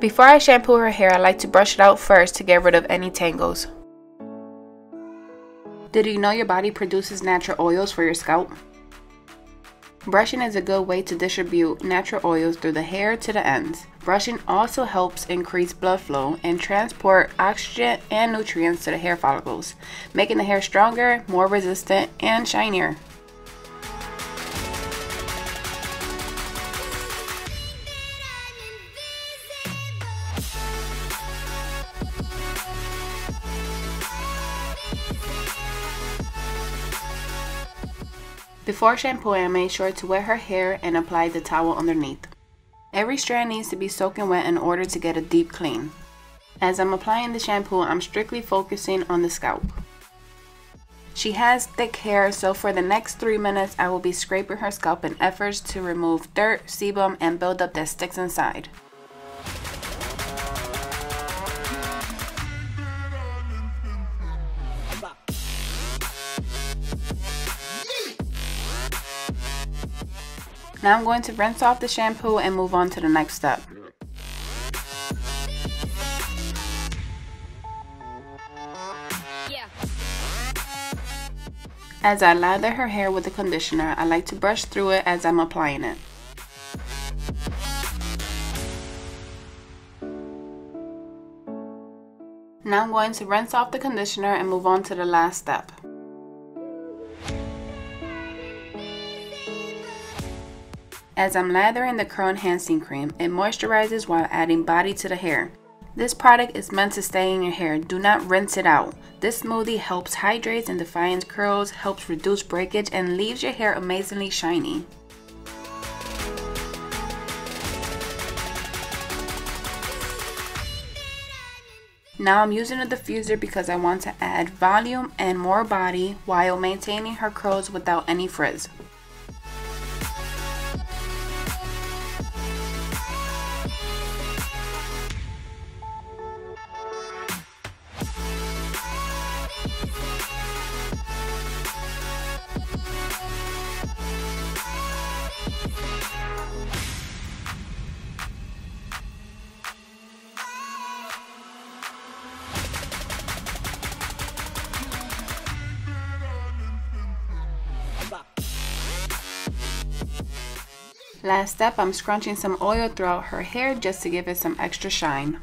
Before I shampoo her hair, I like to brush it out first to get rid of any tangles. Did you know your body produces natural oils for your scalp? Brushing is a good way to distribute natural oils through the hair to the ends. Brushing also helps increase blood flow and transport oxygen and nutrients to the hair follicles, making the hair stronger, more resistant, and shinier. Before shampooing, I made sure to wet her hair and apply the towel underneath. Every strand needs to be soaking wet in order to get a deep clean. As I'm applying the shampoo, I'm strictly focusing on the scalp. She has thick hair, so for the next 3 minutes, I will be scraping her scalp in efforts to remove dirt, sebum, and buildup that sticks inside. Now I'm going to rinse off the shampoo and move on to the next step. As I lather her hair with the conditioner, I like to brush through it as I'm applying it. Now I'm going to rinse off the conditioner and move on to the last step. As I'm lathering the curl enhancing cream, it moisturizes while adding body to the hair. This product is meant to stay in your hair. Do not rinse it out. This smoothie helps hydrates and defines curls, helps reduce breakage, and leaves your hair amazingly shiny. Now I'm using a diffuser because I want to add volume and more body while maintaining her curls without any frizz. Last step, I'm scrunching some oil throughout her hair just to give it some extra shine.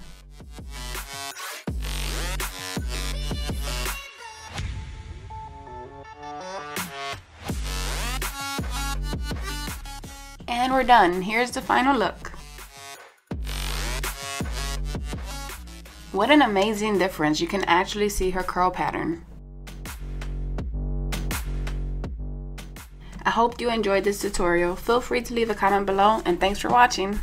And we're done. Here's the final look. What an amazing difference. You can actually see her curl pattern. I hope you enjoyed this tutorial. Feel free to leave a comment below and thanks for watching.